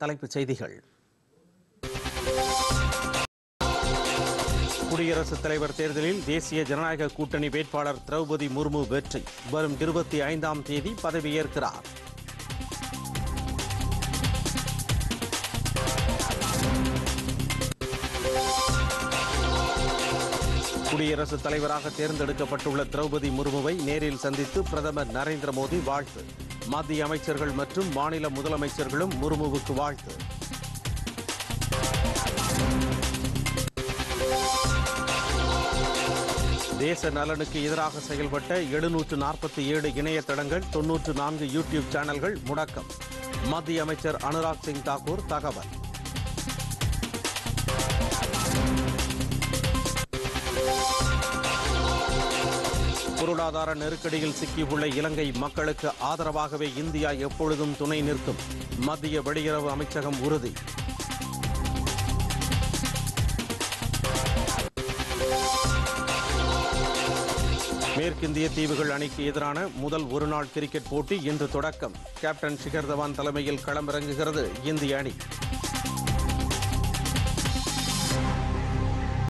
தலைப்புச் செய்திகள். குடியரசுத் தலைவர் தேர்தலில் தேசிய ஜனநாயக கூட்டணி வேட்பாளர் திரௌபதி முர்மு வெற்றி. வரும் இருபத்தி ஐந்தாம் தேதி பதவியேற்கிறார். குடியரசுத் தலைவராக தேர்ந்தெடுக்கப்பட்டுள்ள திரௌபதி முர்முவை நேரில் சந்தித்து பிரதமர் நரேந்திர மோடி வாழ்த்து. மத்திய அமைச்சர்கள் மற்றும் மாநில முதலமைச்சர்களும் முர்முவுக்கு வாழ்த்து. தேச நலனுக்கு எதிராக செயல்பட்ட எழுநூற்று நாற்பத்தி ஏழு இணையதளங்கள் தொன்னூற்று நான்கு யூடியூப் சேனல்கள் முடக்கம். மத்திய அமைச்சர் அனுராக் சிங் தாக்கூர் தகவல். பொருளாதார நெருக்கடியில் சிக்கியுள்ள இலங்கை மக்களுக்கு ஆதரவாகவே இந்தியா எப்பொழுதும் துணை நிற்கும். மத்திய வெளியுறவு அமைச்சகம் உறுதி. மேற்கிந்திய தீவுகள் அணிக்கு எதிரான முதல் ஒருநாள் கிரிக்கெட் போட்டி இன்று தொடக்கம். கேப்டன் ஷிகர் தவான் தலைமையில் களமிறங்குகிறது இந்திய அணி.